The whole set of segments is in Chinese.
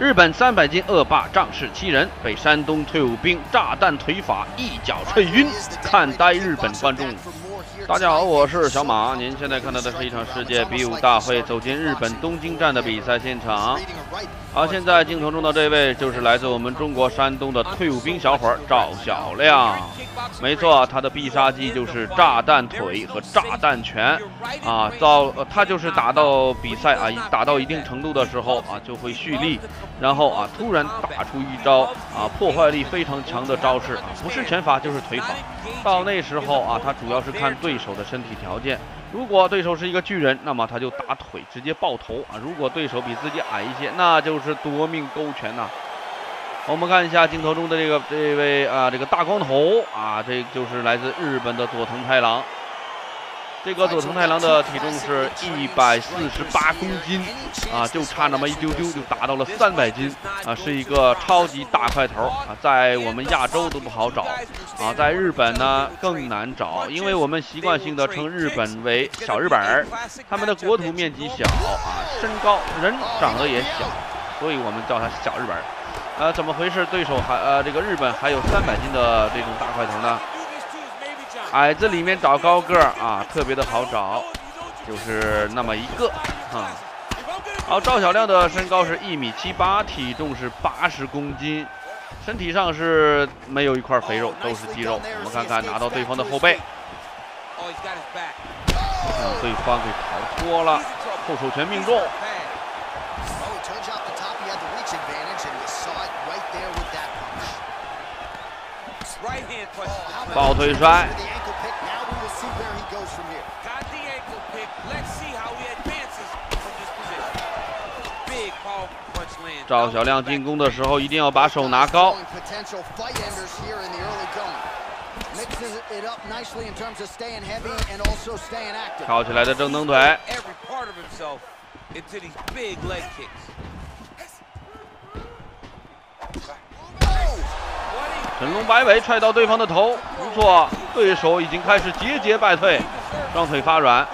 日本三百斤恶霸仗势欺人，被山东退伍兵炸弹腿法一脚踹晕，看呆日本观众。大家好，我是小马。您现在看到的是一场世界比武大会走进日本东京站的比赛现场。好，现在镜头中的这位就是来自我们中国山东的退伍兵小伙赵小亮。没错，他的必杀技就是炸弹腿和炸弹拳。啊，到他就是打到比赛啊，打到一定程度的时候啊，就会蓄力，然后啊，突然打出一招啊，破坏力非常强的招式啊，不是拳法就是腿法。到那时候啊，他主要是看对手的身体条件。如果对手是一个巨人，那么他就打腿直接爆头啊；如果对手比自己矮一些，那就是夺命勾拳呐。我们看一下镜头中的这个这位啊，这个大光头啊，这就是来自日本的佐藤太郎。这个佐藤太郎的体重是一百四十八公斤啊，就差那么一丢丢就达到了三百斤啊，是一个超级大块头啊，在我们亚洲都不好找啊，在日本呢更难找，因为我们习惯性的称日本为小日本儿，他们的国土面积小啊，身高人长得也小，所以我们叫他小日本儿。呃，怎么回事？对手还呃这个日本还有三百斤的这种大块头呢？矮子里面找高个儿啊，特别的好找，就是那么一个啊。好，赵小亮的身高是一米七八，体重是八十公斤，身体上是没有一块肥肉，都是肌肉。我们看看拿到对方的后背，让对方给逃脱了，后手拳命中。抱腿摔。赵小亮进攻的时候一定要把手拿高。跳起来的正蹬腿。神龙摆尾踹到对方的头，不错，对手已经开始节节败退，双腿发软。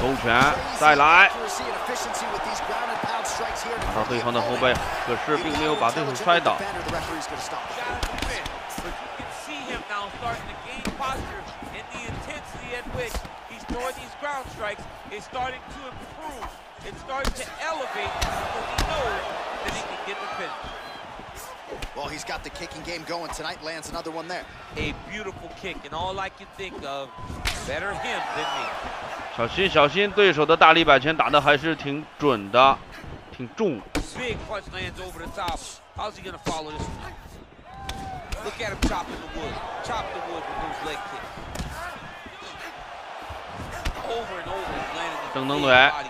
勾拳，再来，打到对方的后背，可是并没有把对手摔倒。Well, he's got the kicking game going tonight. Lands another one there. A beautiful kick, and all I can think of, better him than me. 小心小心，对手的大力摆拳打的还是挺准的，挺重。Big punch lands over the top. How's he gonna follow this? Look at him chopping the wood. Chop the wood with those leg kicks. Over and over, he's landing the big body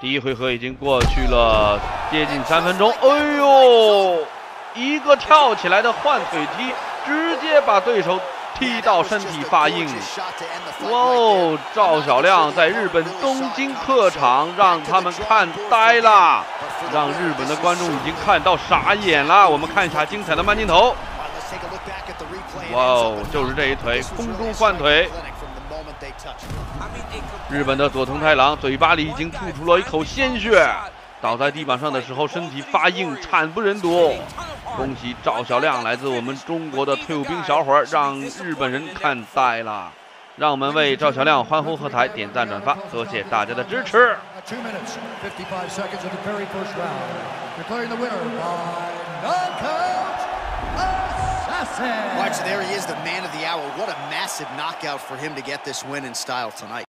第一回合已经过去了接近三分钟，哎呦，一个跳起来的换腿踢，直接把对手踢到身体发硬。哇哦，赵小亮在日本东京客场让他们看呆了，让日本的观众已经看到傻眼了。我们看一下精彩的慢镜头。哇哦，就是这一腿，空中换腿。日本的佐藤太郎嘴巴里已经吐出了一口鲜血，倒在地板上的时候身体发硬，惨不忍睹。恭喜赵小亮，来自我们中国的退伍兵小伙，让日本人看呆了。让我们为赵小亮欢呼喝彩，点赞转发，多谢大家的支持。Watch, there he is, the man of the hour. What a massive knockout for him to get this win in style tonight.